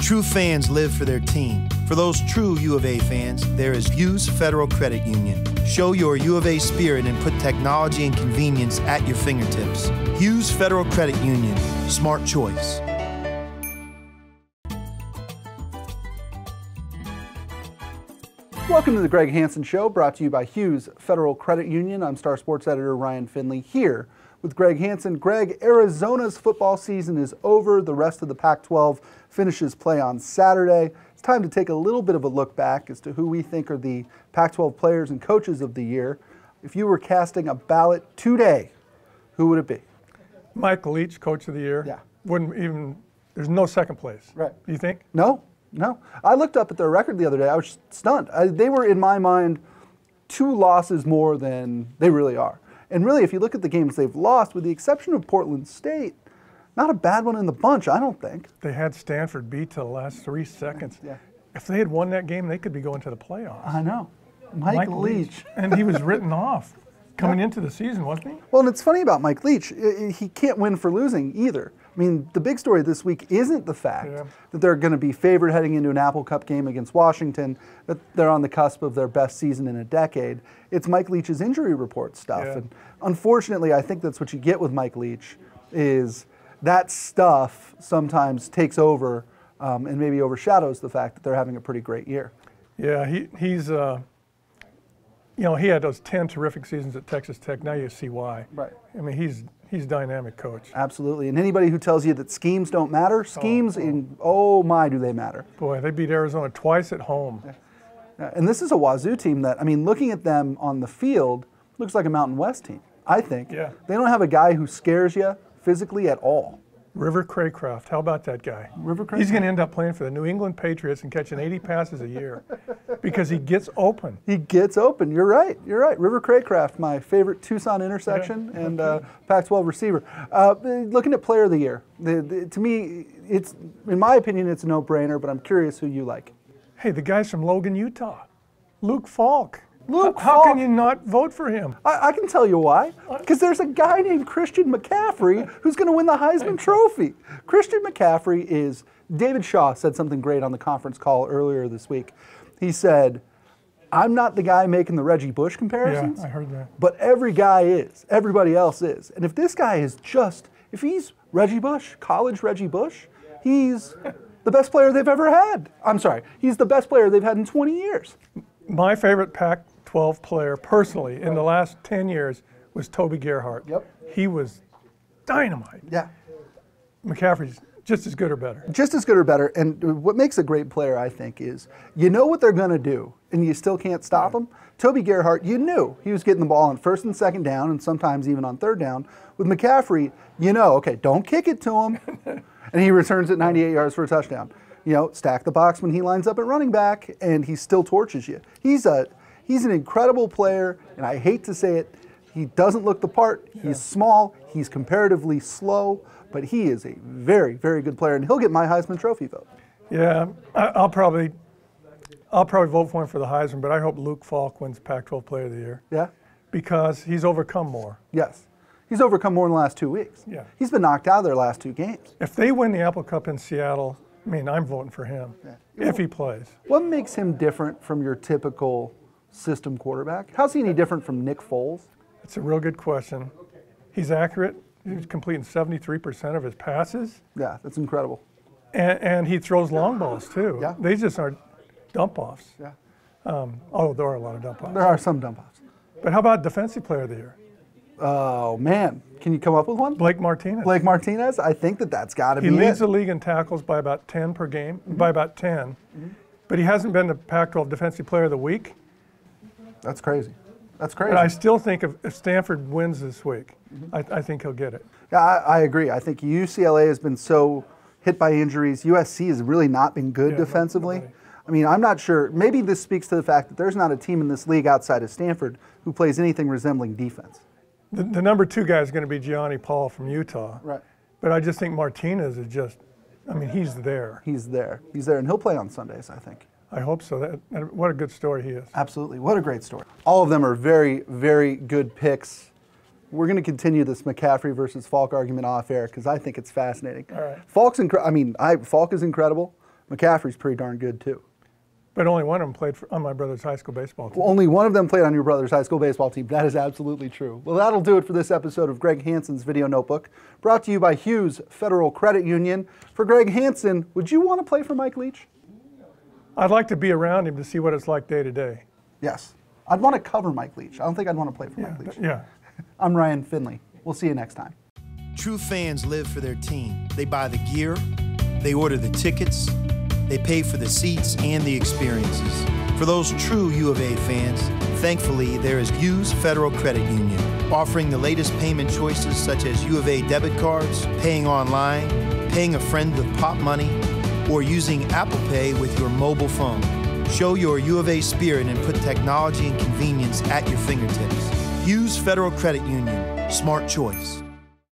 True fans live for their team. For those true U of A fans, there is Hughes Federal Credit Union. Show your U of A spirit and put technology and convenience at your fingertips. Hughes Federal Credit Union. Smart choice. Welcome to the Greg Hansen Show, brought to you by Hughes Federal Credit Union. I'm Star Sports Editor Ryan Finley here with Greg Hansen. Greg, Arizona's football season is over. The rest of the Pac 12 finishes play on Saturday. It's time to take a little bit of a look back as to who we think are the Pac 12 players and coaches of the year. If you were casting a ballot today, who would it be? Mike Leach, coach of the year. Yeah. Wouldn't even, there's no second place. Right. You think? No, no. I looked up at their record the other day. I was stunned. I, they were, in my mind, two losses more than they really are. And really, if you look at the games they've lost, with the exception of Portland State, not a bad one in the bunch, I don't think. They had Stanford beat to the last three seconds. Yeah. If they had won that game, they could be going to the playoffs. I know. Mike, Leach. and he was written off coming into the season, wasn't he? Well, and it's funny about Mike Leach. He can't win for losing either. I mean, the big story this week isn't the fact Yeah. that they're going to be favored heading into an Apple Cup game against Washington, that they're on the cusp of their best season in a decade. It's Mike Leach's injury report stuff. Yeah. And unfortunately, I think that's what you get with Mike Leach is that stuff sometimes takes over um, and maybe overshadows the fact that they're having a pretty great year. Yeah, he, he's, uh, you know, he had those 10 terrific seasons at Texas Tech. Now you see why. Right. I mean, he's, he's a dynamic coach. Absolutely. And anybody who tells you that schemes don't matter, schemes in oh my do they matter. Boy, they beat Arizona twice at home. Uh, And this is a Wazoo team that, I mean, looking at them on the field, looks like a Mountain West team, I think. Yeah. They don't have a guy who scares you physically at all. River Cracraft, how about that guy? River He's going to end up playing for the New England Patriots and catching 80 passes a year because he gets open. He gets open. You're right. You're right. River Cracraft, my favorite Tucson intersection and uh, Pac-12 receiver. Uh, looking at Player of the Year, the, the, to me, it's in my opinion, it's a no-brainer. But I'm curious who you like. Hey, the guy's from Logan, Utah. Luke Falk. Luke How, can you not vote for him? I, I can tell you why. Because there's a guy named Christian McCaffrey who's going to win the Heisman Trophy. Christian McCaffrey is. David Shaw said something great on the conference call earlier this week. He said, I'm not the guy making the Reggie Bush comparisons. Yeah, I heard that. But every guy is. Everybody else is. And if this guy is just, if he's Reggie Bush, college Reggie Bush, he's the best player they've ever had. I'm sorry, he's the best player they've had in 20 years. My favorite Pac 12 player, personally, in the last 10 years was Toby Gerhart. Yep. He was dynamite. Yeah. McCaffrey's just as good or better. just as good or better. And what makes a great player, I think, is you know what they're going to do, and you still can't stop them. Toby Gerhart, you knew he was getting the ball on first and second down, and sometimes even on third down. With McCaffrey, you know, okay, don't kick it to him, and he returns it 98 yards for a touchdown. You know, stack the box when he lines up at running back, and he still torches you. He's a he's an incredible player, and I hate to say it, he doesn't look the part. He's small. He's comparatively slow, but he is a very, very good player, and he'll get my Heisman Trophy vote. Yeah, I'll probably. I'll probably vote for him for the Heisman, but I hope Luke Falk wins Pac-12 Player of the Year Yeah. because he's overcome more. Yes. He's overcome more in the last two weeks. Yeah. He's been knocked out of their last two games. If they win the Apple Cup in Seattle, I mean, I'm voting for him if he plays. What makes him different from your typical system quarterback? How's he any different from Nick Foles? It's a real good question. He's accurate. He's completing 73% of his passes, Yeah, that's incredible. and, and he throws long balls too. Yeah. They just aren't dump offs. Yeah. Um, although there are a lot of dump offs. There are some dump offs. But how about Defensive Player of the Year? Oh, man. Can you come up with one? Blake Martinez. Blake Martinez? I think that that's got to be. he leads it. the league in tackles by about 10 per game, Mm-hmm. by about 10. But he hasn't been the Pac 12 Defensive Player of the Week. That's crazy. That's crazy. But I still think if, if Stanford wins this week, Mm-hmm. I, I think he'll get it. Yeah, I, I agree. I think UCLA has been so hit by injuries. USC has really not been good Yeah, defensively. I mean, I'm not sure. Maybe this speaks to the fact that there's not a team in this league outside of Stanford who plays anything resembling defense. The, the number two guy is going to be Gionni Paul from Utah. Right. But I just think Martinez is just, I mean, he's there. He's there. He's there, and he'll play on Sundays, I think. I hope so. That, that- what a good story he is. Absolutely. What a great story. All of them are very, very good picks. We're going to continue this McCaffrey versus Falk argument off air because I think it's fascinating. All right. Falk's incre- I mean, I, Falk is incredible. McCaffrey's pretty darn good too. But only one of them played for, on my brother's high school baseball team. Well, only one of them played on your brother's high school baseball team. That is absolutely true. Well, that'll do it for this episode of Greg Hansen's Video Notebook, brought to you by Hughes Federal Credit Union. For Greg Hansen, would you want to play for Mike Leach? I'd like to be around him to see what it's like day to day. Yes. I'd want to cover Mike Leach. I don't think I'd want to play for Yeah, Mike Leach. yeah. I'm Ryan Finley. We'll see you next time. True fans live for their team. They buy the gear, they order the tickets, they pay for the seats and the experiences. For those true U of A fans, thankfully there is Hughes Federal Credit Union, offering the latest payment choices such as U of A debit cards, paying online, paying a friend with Popmoney, or using Apple Pay with your mobile phone. Show your U of A spirit and put technology and convenience at your fingertips. Hughes Federal Credit Union, smart choice.